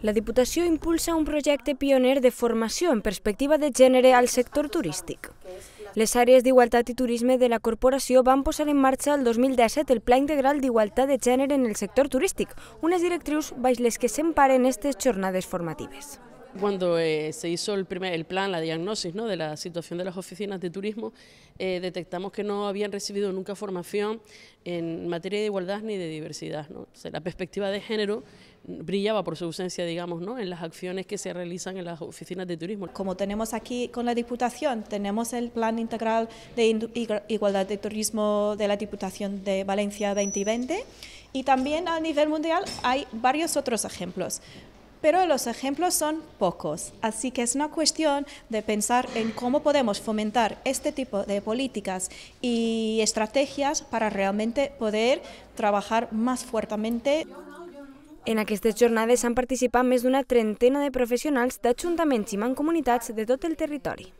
La Diputació impulsa un projecte pioner de formació en perspectiva de gènere al sector turístic. Les àrees d'igualtat i turisme de la corporació van posar en marxa el 2017 el Pla Integral d'Igualtat de Gènere en el sector turístic, unes directrius baix les que s'emparen aquestes jornades formatives. Cuando eh, se hizo el, primer, el plan, la diagnosis ¿no? de la situación de las oficinas de turismo, eh, detectamos que no habían recibido nunca formación en materia de igualdad ni de diversidad. ¿no? O sea, la perspectiva de género brillaba por su ausencia, digamos, ¿no? en las acciones que se realizan en las oficinas de turismo. Como tenemos aquí con la Diputación, tenemos el Plan Integral de Igualdad de Turismo de la Diputación de Valencia 2020 y también a nivel mundial hay varios otros ejemplos pero los ejemplos son pocos, así que es una cuestión de pensar en cómo podemos fomentar este tipo de políticas y estrategias para realmente poder trabajar más fuertemente. En aquestes jornades han participat més d'una trentena de professionals d'ajuntaments i mancomunitats de tot el territori.